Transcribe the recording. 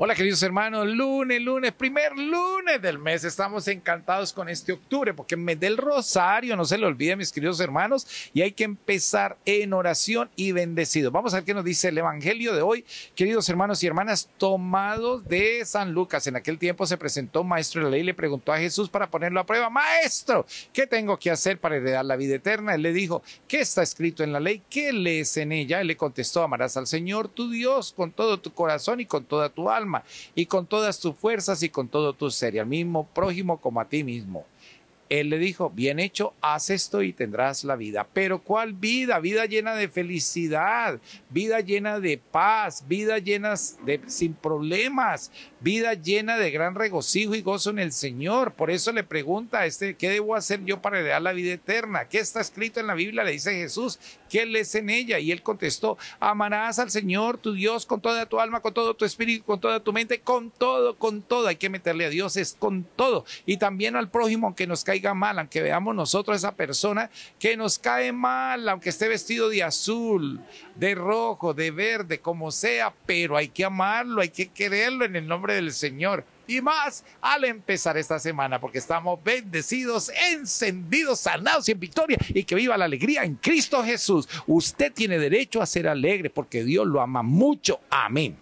Hola queridos hermanos, lunes, lunes, primer lunes del mes. Estamos encantados con este octubre porque me mes del rosario, no se lo olviden mis queridos hermanos, y hay que empezar en oración y bendecido. Vamos a ver qué nos dice el Evangelio de hoy, queridos hermanos y hermanas, tomados de San Lucas. En aquel tiempo se presentó un maestro de la ley y le preguntó a Jesús para ponerlo a prueba, maestro, ¿qué tengo que hacer para heredar la vida eterna? Él le dijo, ¿qué está escrito en la ley? ¿Qué lees en ella? Él le contestó, amarás al Señor tu Dios con todo tu corazón y con toda tu alma y con todas tus fuerzas y con todo tu ser, y al mismo prójimo como a ti mismo. Él le dijo, bien hecho, haz esto y tendrás la vida. Pero ¿cuál vida? Vida llena de felicidad, vida llena de paz, vida llena de sin problemas, vida llena de gran regocijo y gozo en el Señor. Por eso le pregunta a este, ¿qué debo hacer yo para heredar la vida eterna? ¿Qué está escrito en la Biblia? Le dice Jesús, ¿qué lees en ella? Y él contestó, amarás al Señor tu Dios con toda tu alma, con todo tu espíritu, con toda tu mente, con todo, con todo. Hay que meterle a Dios, es con todo. Y también al prójimo, aunque nos caiga mal, aunque veamos nosotros a esa persona que nos cae mal, aunque esté vestido de azul, de rojo, de verde, como sea, pero hay que amarlo, hay que quererlo en el nombre del Señor y más al empezar esta semana, porque estamos bendecidos, encendidos, sanados y en victoria, y que viva la alegría en Cristo Jesús. Usted tiene derecho a ser alegre porque Dios lo ama mucho. Amén.